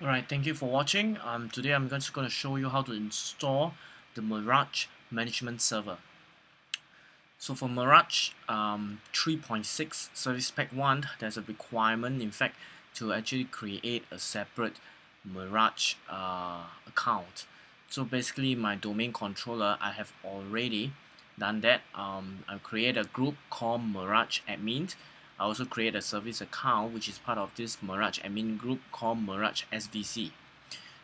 Alright, thank you for watching. Um, today I'm just going to show you how to install the Mirage Management Server. So for Mirage um, 3.6 Service Pack 1, there's a requirement, in fact, to actually create a separate Mirage uh, account. So basically, my domain controller, I have already done that. Um, I create a group called Mirage Admin I also create a service account which is part of this Mirage admin group called Mirage SVC.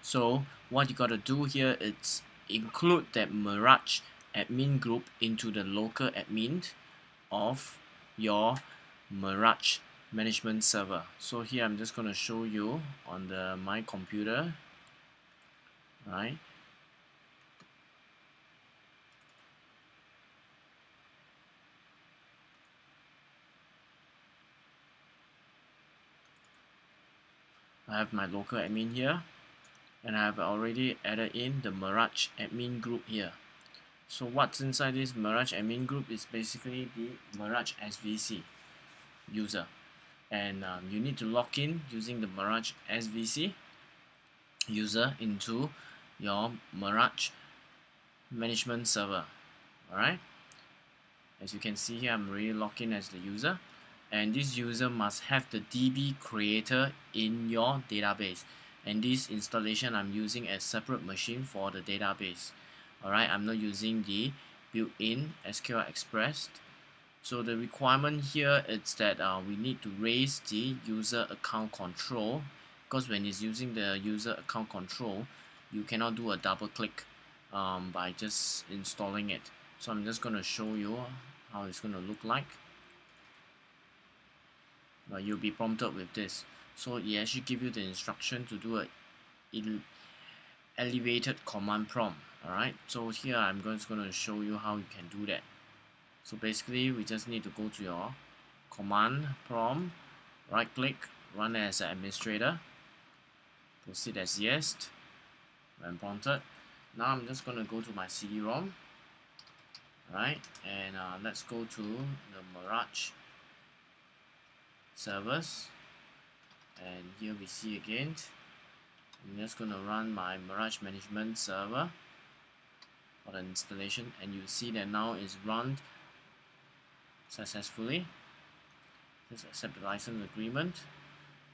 So what you got to do here is include that Mirage admin group into the local admin of your Mirage management server. So here I'm just going to show you on the my computer, right? I have my local admin here and I have already added in the Mirage admin group here. So what's inside this Mirage admin group is basically the Mirage SVC user. And um, you need to log in using the Mirage SVC user into your Mirage management server. Alright? As you can see here I'm really logged in as the user and this user must have the DB creator in your database. And this installation I'm using a separate machine for the database. Alright I'm not using the built-in SQL Express. So the requirement here is that uh, we need to raise the user account control. Because when it's using the user account control you cannot do a double click um, by just installing it. So I'm just going to show you how it's going to look like uh, you'll be prompted with this. So it actually give you the instruction to do a elevated command prompt alright? So here I'm just going to show you how you can do that. So basically we just need to go to your command prompt right click run as an administrator proceed as yes when prompted. Now I'm just going to go to my CD-ROM right and uh, let's go to the Mirage servers and here we see again I'm just going to run my Mirage management server for the installation. And you see that now is run successfully. Just accept the license agreement.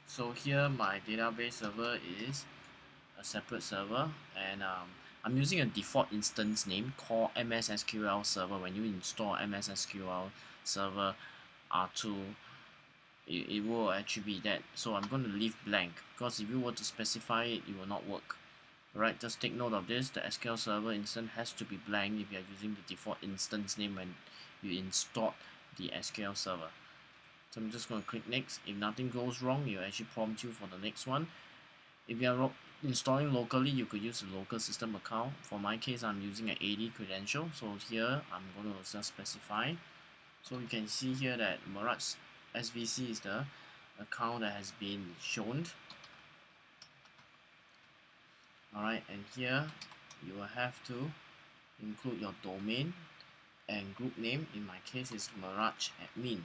So here my database server is a separate server. And um, I'm using a default instance name called MS SQL server. When you install MS SQL server R2 it, it will actually be that so I'm going to leave blank because if you were to specify it it will not work Alright, just take note of this. The SQL Server instance has to be blank if you are using the default instance name when you install the SQL Server. So I'm just going to click next. If nothing goes wrong, it will actually prompt you for the next one. If you are installing locally, you could use a local system account. For my case, I'm using an AD credential. So here, I'm going to just specify. So you can see here that Mirage SVC is the account that has been shown. Alright and here you will have to include your domain and group name. In my case is Mirage admin.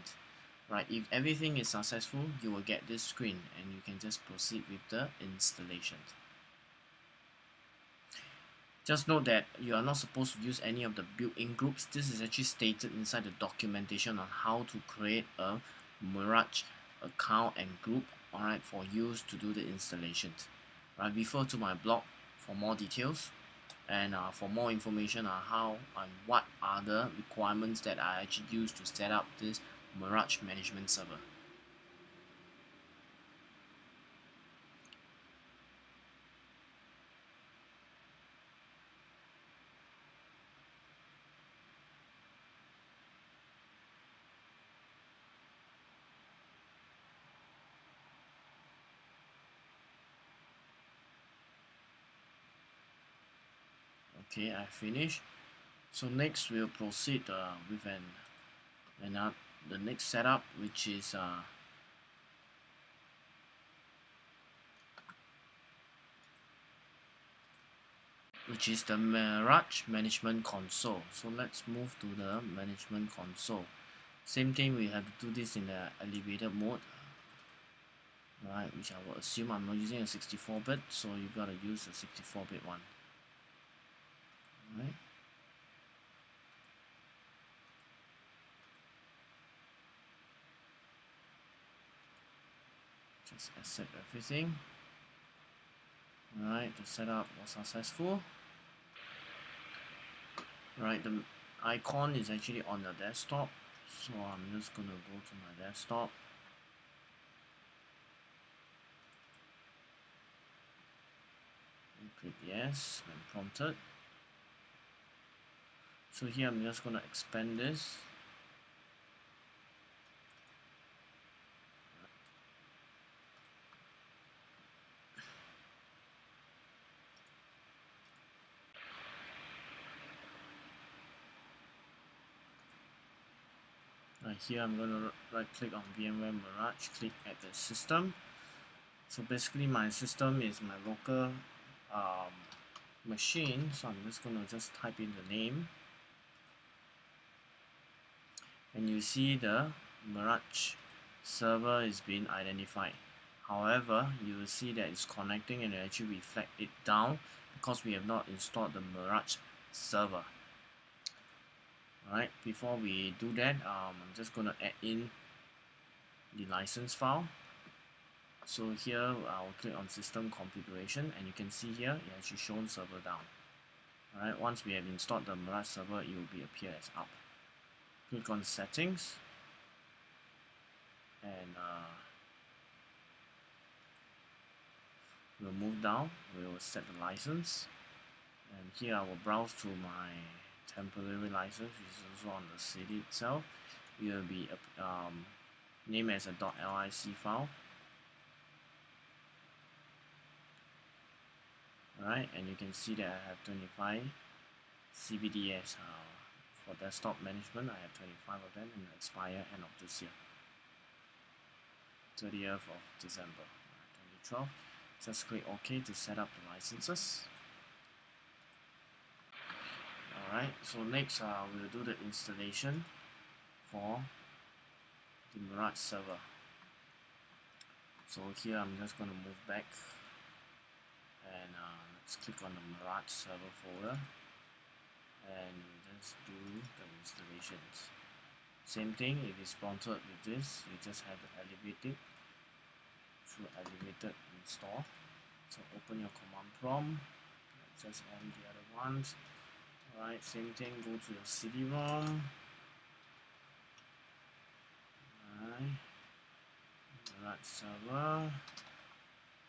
Right if everything is successful you will get this screen and you can just proceed with the installation. Just note that you are not supposed to use any of the built-in groups. This is actually stated inside the documentation on how to create a Mirage account and group alright for use to do the installation right refer to my blog for more details and uh, for more information on how and what are the requirements that I actually use to set up this Mirage management server okay I finished so next we'll proceed uh, with an another the next setup which is uh, which is the Mirage management console. So let's move to the management console. Same thing we have to do this in the elevated mode. Right which I will assume I'm not using a 64 bit so you gotta use a 64 bit one right just accept everything Right, the setup was successful. Right, the icon is actually on the desktop, so I'm just gonna go to my desktop. Click yes when prompted. So here I'm just gonna expand this Right here I'm going to right click on VMware Mirage, click at the system. So basically my system is my local um, machine, so I'm just going to just type in the name. And you see the Mirage server is being identified. However, you will see that it's connecting and actually reflect it down because we have not installed the Mirage server. Alright before we do that um, I'm just gonna add in the license file. So here I'll click on system configuration and you can see here it actually shown server down. Alright once we have installed the Mirage server it will be appear as up click on settings. And uh, we'll move down. We'll set the license. And here I will browse to my temporary license which is also on the CD itself. It will be um, named as a .lic file. Alright and you can see that I have 25 CVDs uh, for desktop management I have 25 of them and expire end of this year. 30th of December. 2012 just click OK to set up the licenses. Alright, so next uh, we'll do the installation for the Mirage server. So here I'm just going to move back and uh, let's click on the Mirage server folder and just do the installations. Same thing, if it's sponsored with this, you just have to elevate it through elevated install. So open your command prompt, just end the other ones. Alright, same thing, go to your CD-ROM. Alright. Alright, server.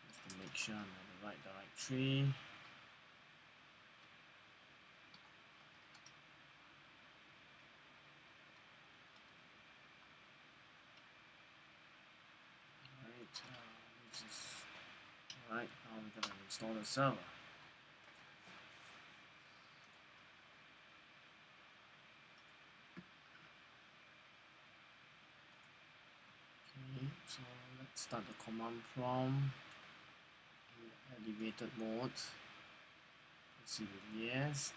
Just to make sure I'm in the right directory. Alright, uh, Alright, now we're gonna install the server. Okay, so let's start the command prompt in elevated mode. Let's see yes.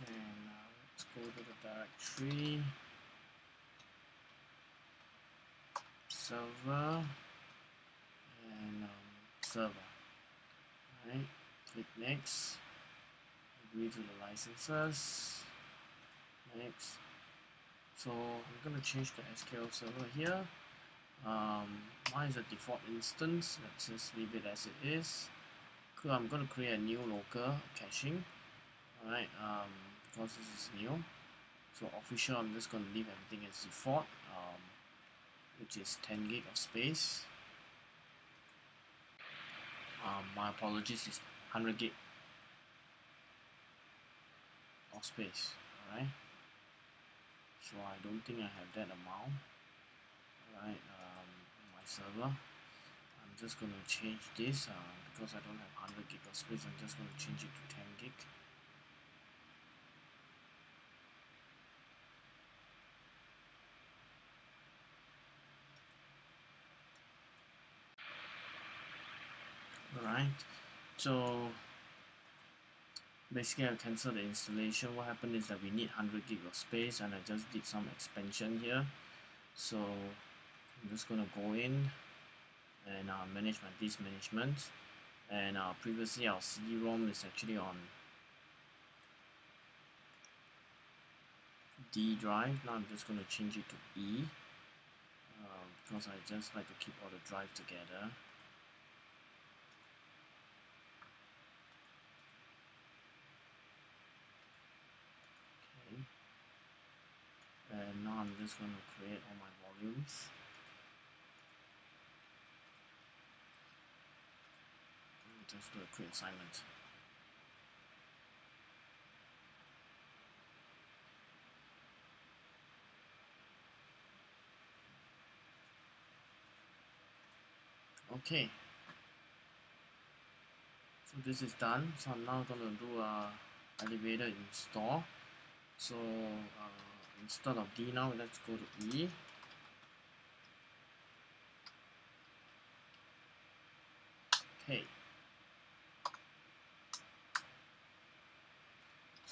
And uh, let's go to the directory. Server and um, server right click next. Agree to the licenses. Next. So I'm gonna change the SQL server here. Um, mine is a default instance. Let's just leave it as it is. I'm going to create a new local caching. Alright um, because this is new. So official I'm just going to leave everything as default um, which is 10 gig of space um, my apologies is 100 gig of space alright? So I don't think I have that amount alright um, my server. I'm just to change this uh, because I don't have 100 gig of space I'm just to change it to 10 gig Alright, so basically I cancel the installation. What happened is that we need 100 gig of space and I just did some expansion here. So I'm just going to go in and uh, manage my disk management and uh, previously our CD-ROM is actually on D drive now I'm just going to change it to E uh, because I just like to keep all the drive together okay and now I'm just going to create all my volumes just do a quick assignment. Okay. So this is done. So I'm now going to do a elevator install. So uh, instead of D now, let's go to E. Okay.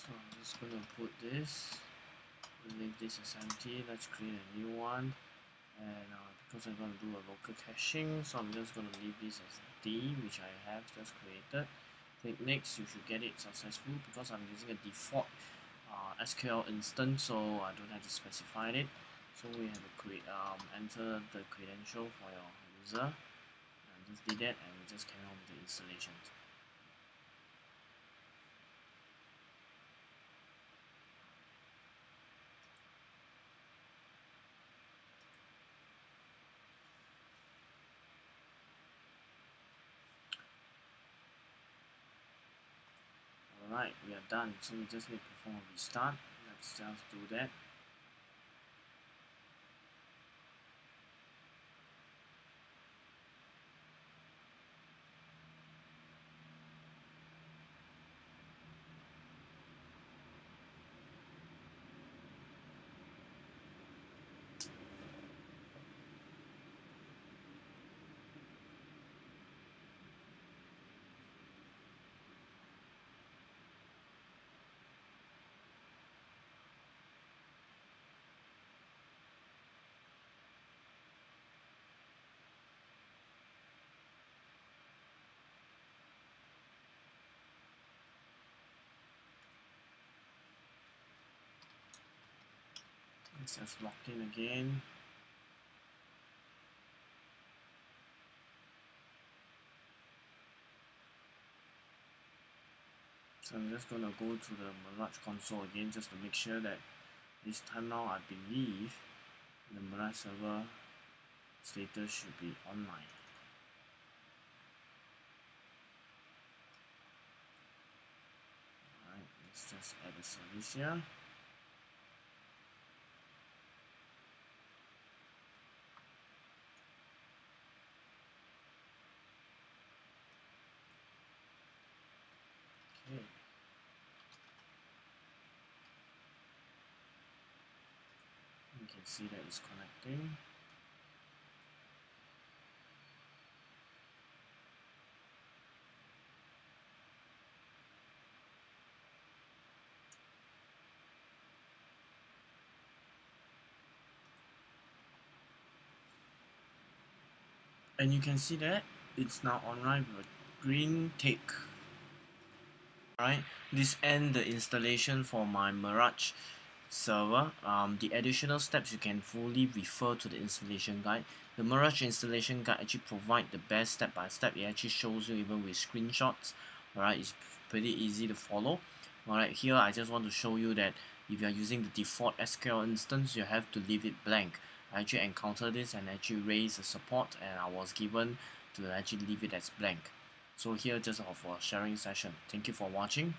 so I'm just to put this. Leave this as empty. Let's create a new one. And uh, because I'm to do a local caching so I'm just to leave this as D which I have just created. Click next. You should get it successful because I'm using a default uh, SQL instance so I don't have to specify it. So we have to create um, enter the credential for your user. And just did that and we just carry on with the installation Alright, we are done. So we just need to perform a restart. Let's just do that. Let's just lock in again. So I'm just gonna go to the Mirage console again just to make sure that this time now I believe the Mirage server status should be online. Alright, let's just add a service here. you can see that it's connecting. And you can see that it's now online with green tick. Alright, this end the installation for my Mirage server. Um, the additional steps you can fully refer to the installation guide. The Mirage installation guide actually provide the best step-by-step. It actually shows you even with screenshots. Alright, it's pretty easy to follow. Alright, here I just want to show you that if you are using the default SQL instance, you have to leave it blank. I actually encountered this and actually raised a support and I was given to actually leave it as blank. So here just for sharing session. Thank you for watching.